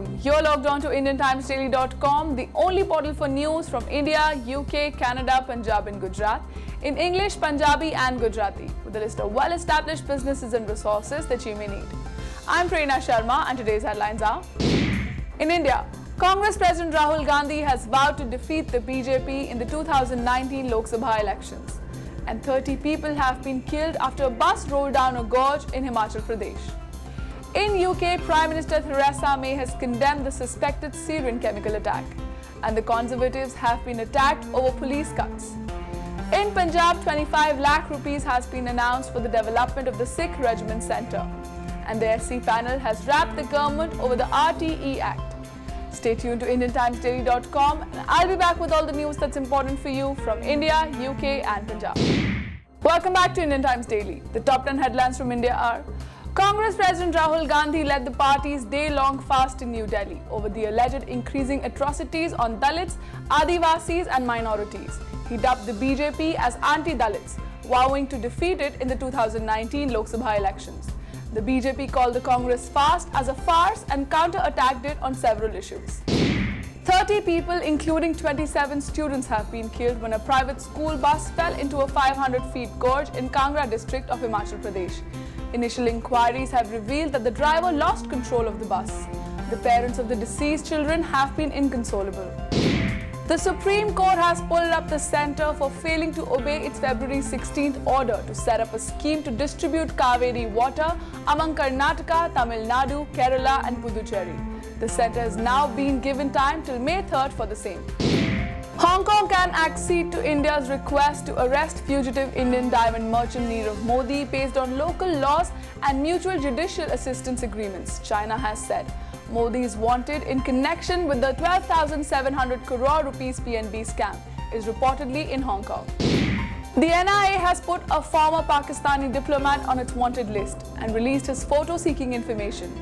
welcome. You're logged on to IndianTimesDaily.com, the only portal for news from India, UK, Canada, Punjab, and Gujarat in English, Punjabi, and Gujarati, with a list of well established businesses and resources that you may need. I'm Prerna Sharma, and today's headlines are In India, Congress President Rahul Gandhi has vowed to defeat the BJP in the 2019 Lok Sabha elections, and 30 people have been killed after a bus rolled down a gorge in Himachal Pradesh. In UK, Prime Minister Theresa May has condemned the suspected Syrian chemical attack, and the Conservatives have been attacked over police cuts. In Punjab, 25 lakh rupees has been announced for the development of the Sikh Regiment Centre, and the SC panel has wrapped the government over the RTE Act. Stay tuned to IndianTimesDaily.com, and I'll be back with all the news that's important for you from India, UK, and Punjab. Welcome back to Indian Times Daily. The top 10 headlines from India are Congress President Rahul Gandhi led the party's day-long fast in New Delhi over the alleged increasing atrocities on Dalits, Adivasis and minorities. He dubbed the BJP as anti-Dalits, vowing to defeat it in the 2019 Lok Sabha elections. The BJP called the Congress fast as a farce and counter-attacked it on several issues. 30 people, including 27 students, have been killed when a private school bus fell into a 500 feet gorge in Kangra district of Himachal Pradesh. Initial inquiries have revealed that the driver lost control of the bus. The parents of the deceased children have been inconsolable. The Supreme Court has pulled up the centre for failing to obey its February 16th order to set up a scheme to distribute Kaveri water among Karnataka, Tamil Nadu, Kerala and Puducherry. The centre has now been given time till May 3rd for the same. Hong Kong can accede to India's request to arrest fugitive Indian diamond merchant Nirav Modi based on local laws and mutual judicial assistance agreements, China has said. Modi is wanted in connection with the 12,700 crore rupees PNB scam, is reportedly in Hong Kong. The NIA has put a former Pakistani diplomat on its wanted list and released his photo seeking information.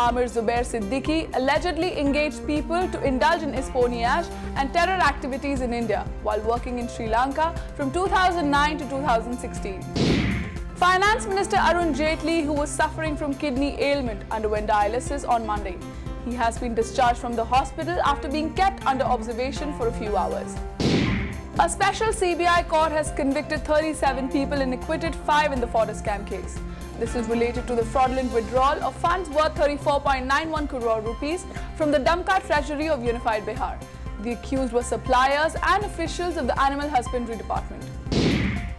Amir Zubair Siddiqui allegedly engaged people to indulge in espionage and terror activities in India while working in Sri Lanka from 2009 to 2016. Finance Minister Arun Jaitley, who was suffering from kidney ailment, underwent dialysis on Monday. He has been discharged from the hospital after being kept under observation for a few hours. A special CBI court has convicted 37 people and acquitted 5 in the Fortis scam case. This is related to the fraudulent withdrawal of funds worth 34.91 crore rupees from the Dumka treasury of Unified Bihar. The accused were suppliers and officials of the Animal Husbandry Department.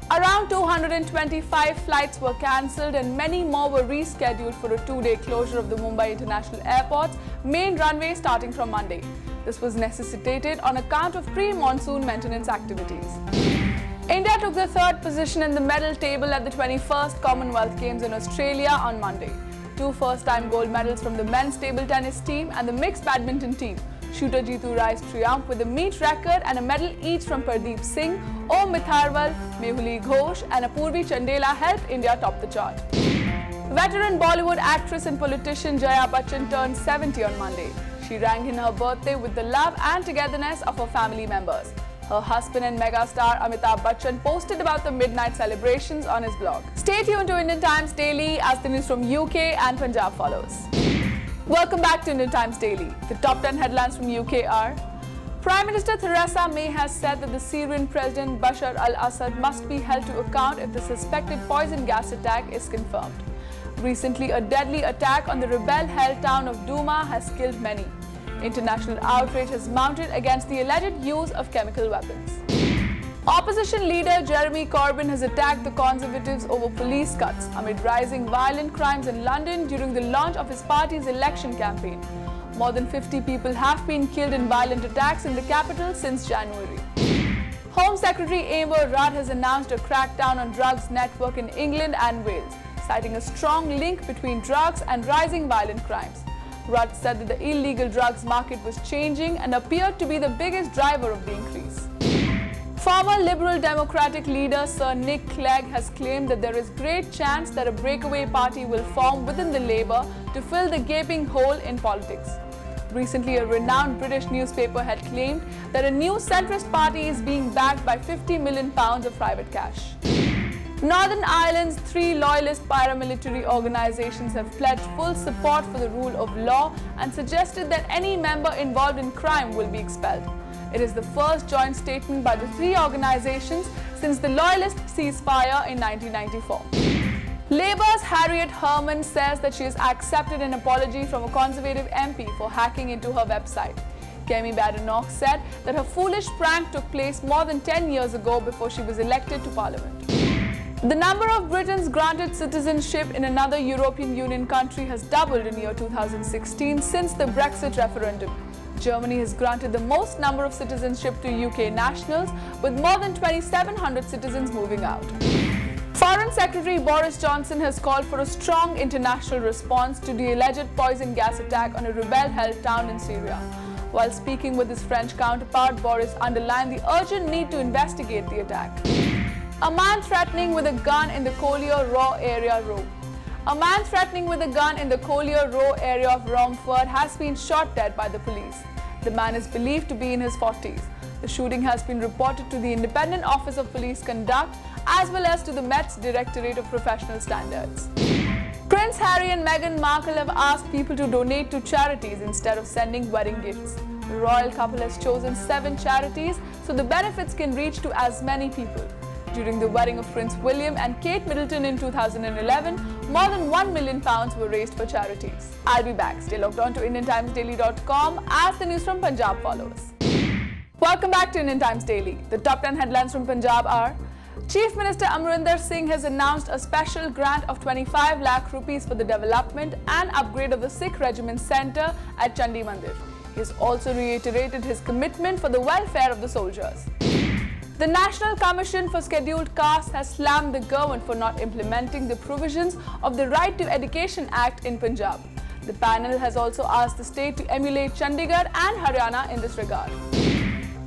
Around 225 flights were cancelled and many more were rescheduled for a two-day closure of the Mumbai International Airport's main runway starting from Monday. This was necessitated on account of pre-monsoon maintenance activities. India took the third position in the medal table at the 21st Commonwealth Games in Australia on Monday. Two first-time gold medals from the men's table tennis team and the mixed badminton team. Shooter Jitu Rai's triumph with a meet record and a medal each from Pardeep Singh, Om Mitharwal, Mehuli Ghosh and Apurvi Chandela helped India top the chart. Veteran Bollywood actress and politician Jaya Bachchan turned 70 on Monday. She rang in her birthday with the love and togetherness of her family members. Her husband and megastar Amitabh Bachchan posted about the midnight celebrations on his blog. Stay tuned to Indian Times Daily as the news from UK and Punjab follows. Welcome back to Indian Times Daily. The top 10 headlines from UK are Prime Minister Theresa May has said that the Syrian President Bashar al-Assad must be held to account if the suspected poison gas attack is confirmed. Recently, a deadly attack on the rebel-held town of Douma has killed many. International outrage has mounted against the alleged use of chemical weapons. Opposition leader Jeremy Corbyn has attacked the Conservatives over police cuts amid rising violent crimes in London during the launch of his party's election campaign. More than 50 people have been killed in violent attacks in the capital since January. Home Secretary Amber Rudd has announced a crackdown on drugs network in England and Wales, citing a strong link between drugs and rising violent crimes. Rudd said that the illegal drugs market was changing and appeared to be the biggest driver of the increase. Former Liberal Democratic leader Sir Nick Clegg has claimed that there is great chance that a breakaway party will form within the Labour to fill the gaping hole in politics. Recently, a renowned British newspaper had claimed that a new centrist party is being backed by 50 million pounds of private cash. Northern Ireland's three loyalist paramilitary organizations have pledged full support for the rule of law and suggested that any member involved in crime will be expelled. It is the first joint statement by the three organizations since the loyalist ceasefire in 1994. Labour's Harriet Harman says that she has accepted an apology from a Conservative MP for hacking into her website. Kemi Badenoch said that her foolish prank took place more than 10 years ago before she was elected to Parliament. The number of Britons granted citizenship in another European Union country has doubled in year 2016 since the Brexit referendum. Germany has granted the most number of citizenship to UK nationals, with more than 2,700 citizens moving out. Foreign Secretary Boris Johnson has called for a strong international response to the alleged poison gas attack on a rebel-held town in Syria. While speaking with his French counterpart, Boris underlined the urgent need to investigate the attack. A man threatening with a gun in the Collier Row area. A man threatening with a gun in the Collier Row area of Romford has been shot dead by the police. The man is believed to be in his 40s. The shooting has been reported to the Independent Office of Police Conduct as well as to the Met's Directorate of Professional Standards. Prince Harry and Meghan Markle have asked people to donate to charities instead of sending wedding gifts. The royal couple has chosen seven charities so the benefits can reach to as many people. During the wedding of Prince William and Kate Middleton in 2011, more than 1 million pounds were raised for charities. I'll be back. Stay logged on to IndianTimesDaily.com as the news from Punjab follows. Welcome back to Indian Times Daily. The top 10 headlines from Punjab are Chief Minister Amrinder Singh has announced a special grant of 25 lakh rupees for the development and upgrade of the Sikh Regiment Centre at Chandi Mandir. He has also reiterated his commitment for the welfare of the soldiers. The National Commission for Scheduled Castes has slammed the government for not implementing the provisions of the Right to Education Act in Punjab. The panel has also asked the state to emulate Chandigarh and Haryana in this regard.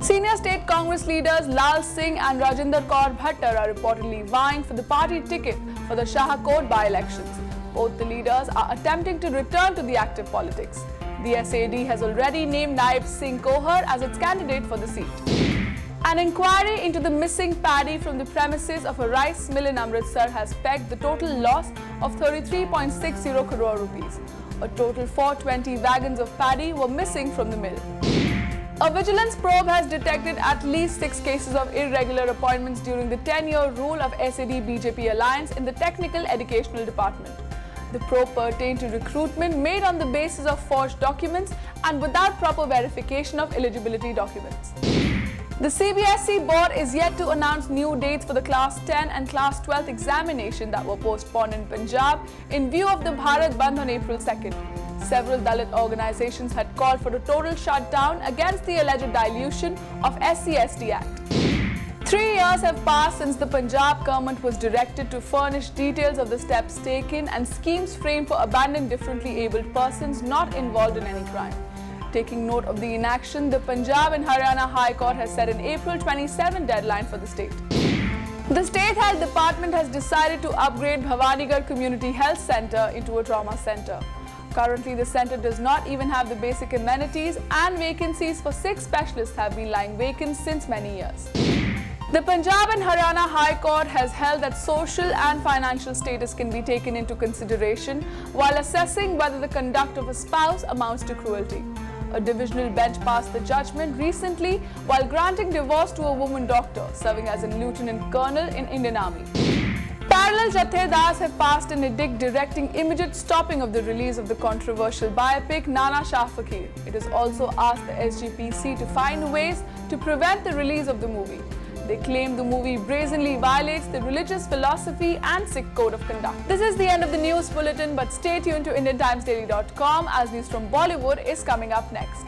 Senior state Congress leaders Lal Singh and Rajinder Kaur Bhattal are reportedly vying for the party ticket for the Shahkot by-elections. Both the leaders are attempting to return to the active politics. The SAD has already named Naib Singh Kohar as its candidate for the seat. An inquiry into the missing paddy from the premises of a rice mill in Amritsar has pegged the total loss of 33.60 crore rupees. A total 420 wagons of paddy were missing from the mill. A vigilance probe has detected at least six cases of irregular appointments during the 10-year rule of SAD-BJP alliance in the Technical Educational Department. The probe pertained to recruitment made on the basis of forged documents and without proper verification of eligibility documents. The CBSE board is yet to announce new dates for the Class 10 and Class 12 examination that were postponed in Punjab in view of the Bharat Bandh on April 2nd. Several Dalit organizations had called for a total shutdown against the alleged dilution of SC/ST Act. Three years have passed since the Punjab government was directed to furnish details of the steps taken and schemes framed for abandoning differently abled persons not involved in any crime. Taking note of the inaction, the Punjab and Haryana High Court has set an April 27 deadline for the state. The State Health Department has decided to upgrade Bhavanigarh Community Health Centre into a trauma centre. Currently, the centre does not even have the basic amenities and vacancies for six specialists have been lying vacant since many years. The Punjab and Haryana High Court has held that social and financial status can be taken into consideration while assessing whether the conduct of a spouse amounts to cruelty. A divisional bench passed the judgment recently while granting divorce to a woman doctor serving as a lieutenant colonel in Indian Army. Parallel Jathedars have passed an edict directing immediate stopping of the release of the controversial biopic Nanak Shah Fakir. It has also asked the SGPC to find ways to prevent the release of the movie. They claim the movie brazenly violates the religious philosophy and Sikh code of conduct. This is the end of the news bulletin, but stay tuned to IndianTimesDaily.com as news from Bollywood is coming up next.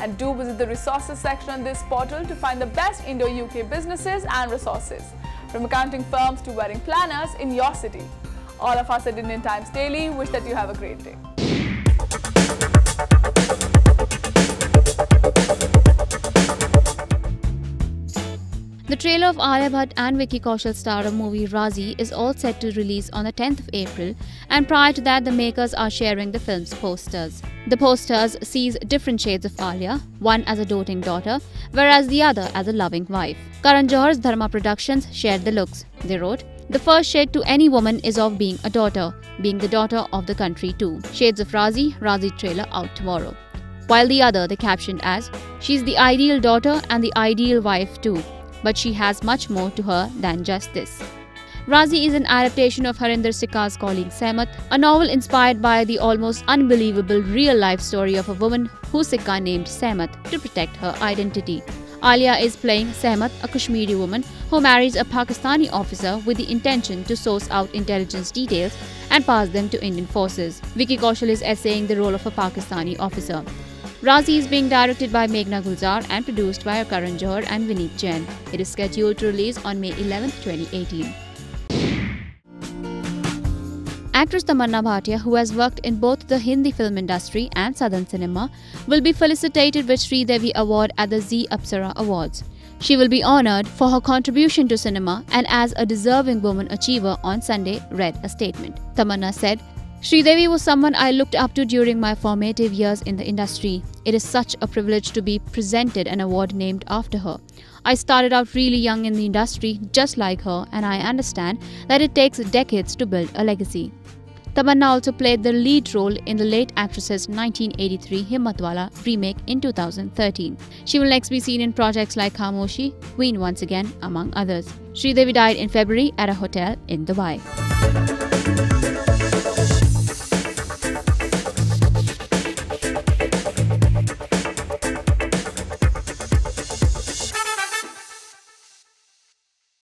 And do visit the resources section on this portal to find the best Indo-UK businesses and resources, from accounting firms to wedding planners in your city. All of us at Indian Times Daily wish that you have a great day. The trailer of Alia Bhatt and Vicky Kaushal star of movie Raazi is all set to release on the 10th of April and prior to that the makers are sharing the film's posters. The posters sees different shades of Alia, one as a doting daughter, whereas the other as a loving wife. Karan Johar's Dharma Productions shared the looks. They wrote, the first shade to any woman is of being a daughter, being the daughter of the country too. Shades of Raazi, Raazi trailer out tomorrow. While the other they captioned as, She's the ideal daughter and the ideal wife too but she has much more to her than just this. Raazi is an adaptation of Harinder Sikka's Calling Sehmat, a novel inspired by the almost unbelievable real life story of a woman who Sikka named Sehmat to protect her identity. Alia is playing Sehmat, a Kashmiri woman who marries a Pakistani officer with the intention to source out intelligence details and pass them to Indian forces. Vicky Kaushal is essaying the role of a Pakistani officer. Raazi is being directed by Meghna Gulzar and produced by Karan Johar and Vineet Jain. It is scheduled to release on May 11, 2018. Actress Tamanna Bhatia, who has worked in both the Hindi film industry and Southern cinema, will be felicitated with Sridevi Award at the Zee Apsara Awards. She will be honored for her contribution to cinema and as a deserving woman achiever on Sunday, read a statement. Tamanna said, Sridevi was someone I looked up to during my formative years in the industry. It is such a privilege to be presented an award named after her. I started out really young in the industry, just like her, and I understand that it takes decades to build a legacy. Tamanna also played the lead role in the late actress's 1983 Himmatwala remake in 2013. She will next be seen in projects like Khamoshi, Queen Once Again, among others. Sridevi died in February at a hotel in Dubai.